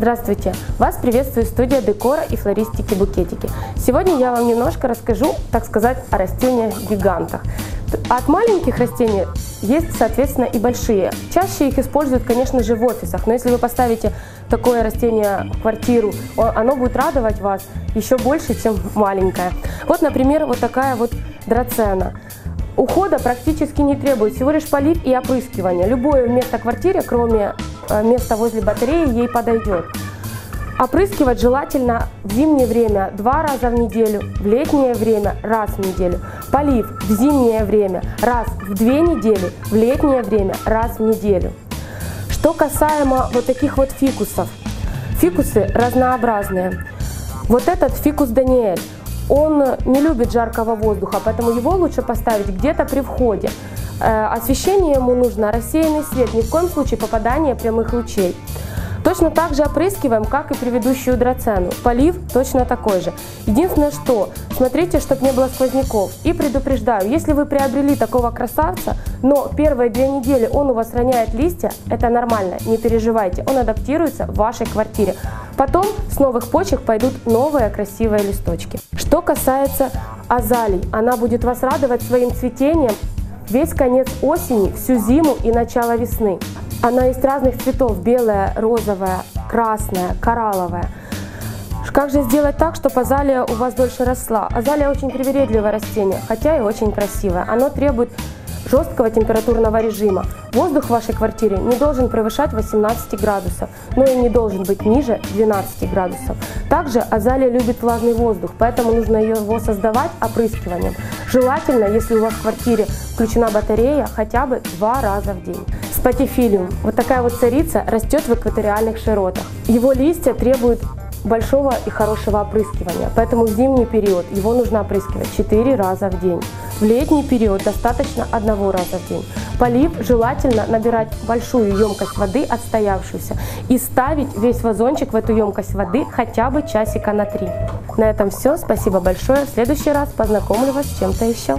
Здравствуйте! Вас приветствует студия декора и флористики букетики. Сегодня я вам немножко расскажу, так сказать, о растениях-гигантах. От маленьких растений есть, соответственно, и большие. Чаще их используют, конечно же, в офисах, но если вы поставите такое растение в квартиру, оно будет радовать вас еще больше, чем маленькое. Вот, например, вот такая вот драцена. Ухода практически не требует, всего лишь полив и опрыскивание. Любое место в квартире, кроме э, места возле батареи, ей подойдет. Опрыскивать желательно в зимнее время два раза в неделю, в летнее время раз в неделю. Полив в зимнее время раз в две недели, в летнее время раз в неделю. Что касаемо вот таких вот фикусов. Фикусы разнообразные. Вот этот фикус Даниэль, он не любит жаркого воздуха, поэтому его лучше поставить где-то при входе. Э, освещение ему нужно рассеянный свет, ни в коем случае попадание прямых лучей. Точно так же опрыскиваем, как и предыдущую драцену. Полив точно такой же. Единственное, что смотрите, чтобы не было сквозняков. И предупреждаю, если вы приобрели такого красавца, но первые две недели он у вас роняет листья, это нормально, не переживайте, он адаптируется в вашей квартире. Потом с новых почек пойдут новые красивые листочки. Что касается азалий, она будет вас радовать своим цветением весь конец осени, всю зиму и начало весны. Она есть разных цветов, белая, розовая, красная, коралловая. Как же сделать так, чтобы азалия у вас дольше росла? Азалия очень привередливое растение, хотя и очень красивое. Оно требует жесткого температурного режима. Воздух в вашей квартире не должен превышать 18 градусов, но и не должен быть ниже 12 градусов. Также азалия любит влажный воздух, поэтому нужно его создавать опрыскиванием. Желательно, если у вас в квартире включена батарея, хотя бы два раза в день. Спатифилиум. Вот такая вот царица растет в экваториальных широтах. Его листья требуют большого и хорошего опрыскивания, поэтому в зимний период его нужно опрыскивать 4 раза в день. В летний период достаточно одного раза в день. Полив желательно набирать большую емкость воды, отстоявшуюся, и ставить весь вазончик в эту емкость воды хотя бы часика на три. На этом все. Спасибо большое. В следующий раз познакомлю вас с чем-то еще.